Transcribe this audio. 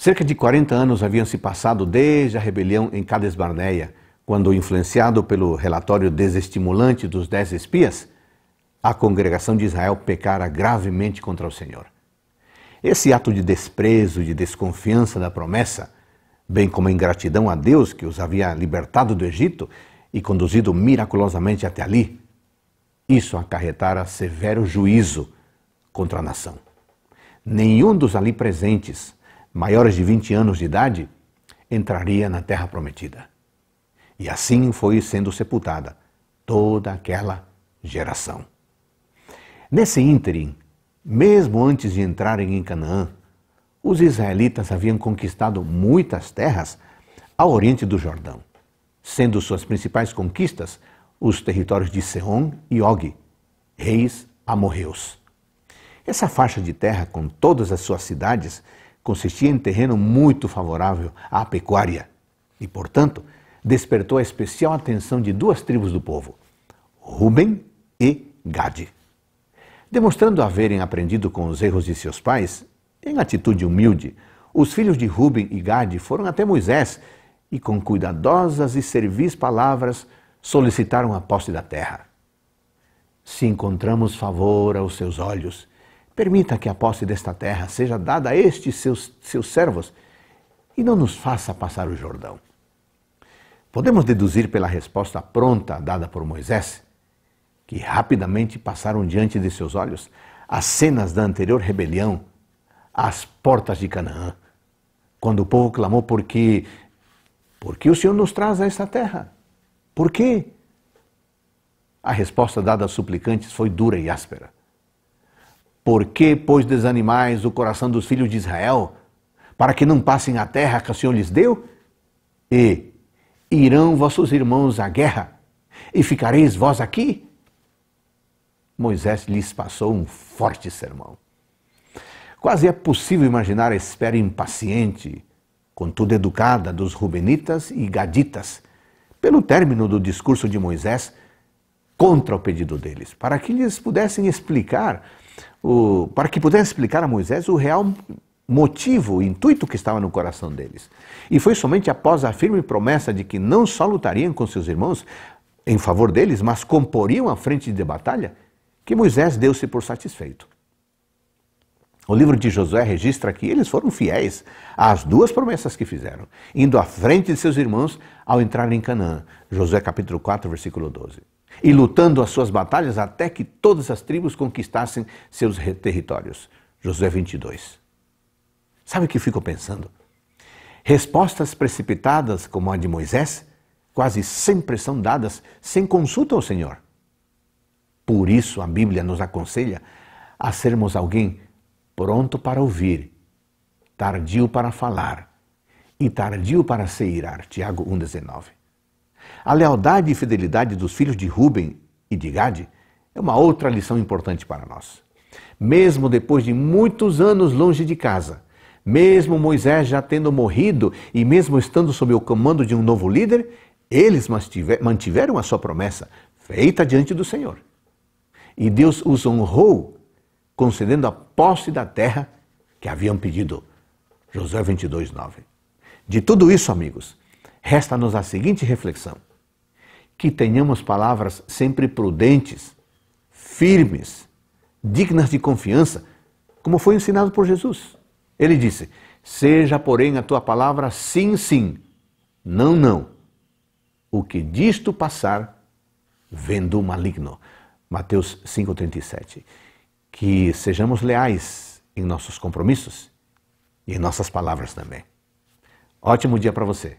Cerca de 40 anos haviam se passado desde a rebelião em Cades Barneia, quando, influenciado pelo relatório desestimulante dos dez espias, a congregação de Israel pecara gravemente contra o Senhor. Esse ato de desprezo, de desconfiança da promessa, bem como a ingratidão a Deus que os havia libertado do Egito e conduzido miraculosamente até ali, isso acarretara severo juízo contra a nação. Nenhum dos ali presentes, maiores de 20 anos de idade, entraria na terra prometida. E assim foi sendo sepultada toda aquela geração. Nesse ínterim, mesmo antes de entrarem em Canaã, os israelitas haviam conquistado muitas terras ao oriente do Jordão, sendo suas principais conquistas os territórios de Seom e Og, reis amorreus. Essa faixa de terra, com todas as suas cidades, consistia em terreno muito favorável à pecuária e, portanto, despertou a especial atenção de duas tribos do povo, Ruben e Gade. Demonstrando haverem aprendido com os erros de seus pais, em atitude humilde, os filhos de Ruben e Gade foram até Moisés e, com cuidadosas e servis palavras, solicitaram a posse da terra. Se encontramos favor aos seus olhos, Permita que a posse desta terra seja dada a estes seus, seus servos e não nos faça passar o Jordão. Podemos deduzir pela resposta pronta dada por Moisés que rapidamente passaram diante de seus olhos as cenas da anterior rebelião às portas de Canaã, quando o povo clamou por que, por que o Senhor nos traz a esta terra? Por quê? A resposta dada aos suplicantes foi dura e áspera. Por que, pois, desanimais o coração dos filhos de Israel, para que não passem a terra que o Senhor lhes deu? E irão vossos irmãos à guerra, e ficareis vós aqui? Moisés lhes passou um forte sermão. Quase é possível imaginar a espera impaciente, contudo educada, dos Rubenitas e Gaditas, pelo término do discurso de Moisés contra o pedido deles, para que lhes pudessem explicar o, para que pudesse explicar a Moisés o real motivo, o intuito que estava no coração deles. E foi somente após a firme promessa de que não só lutariam com seus irmãos em favor deles, mas comporiam a frente de batalha, que Moisés deu-se por satisfeito. O livro de Josué registra que eles foram fiéis às duas promessas que fizeram, indo à frente de seus irmãos ao entrar em Canaã. Josué capítulo 4, versículo 12 e lutando as suas batalhas até que todas as tribos conquistassem seus territórios. Josué 22. Sabe o que fico pensando? Respostas precipitadas como a de Moisés, quase sempre são dadas sem consulta ao Senhor. Por isso a Bíblia nos aconselha a sermos alguém pronto para ouvir, tardio para falar e tardio para se irar. Tiago 1,19. A lealdade e fidelidade dos filhos de Ruben e de Gade é uma outra lição importante para nós. Mesmo depois de muitos anos longe de casa, mesmo Moisés já tendo morrido e mesmo estando sob o comando de um novo líder, eles mantiveram a sua promessa feita diante do Senhor. E Deus os honrou, concedendo a posse da terra que haviam pedido. Josué 22, 9. De tudo isso, amigos, resta-nos a seguinte reflexão: que tenhamos palavras sempre prudentes, firmes, dignas de confiança, como foi ensinado por Jesus. Ele disse: Seja, porém, a tua palavra sim, sim, não, não. O que disto passar, vendo o maligno. Mateus 5,37. Que sejamos leais em nossos compromissos e em nossas palavras também. Ótimo dia para você.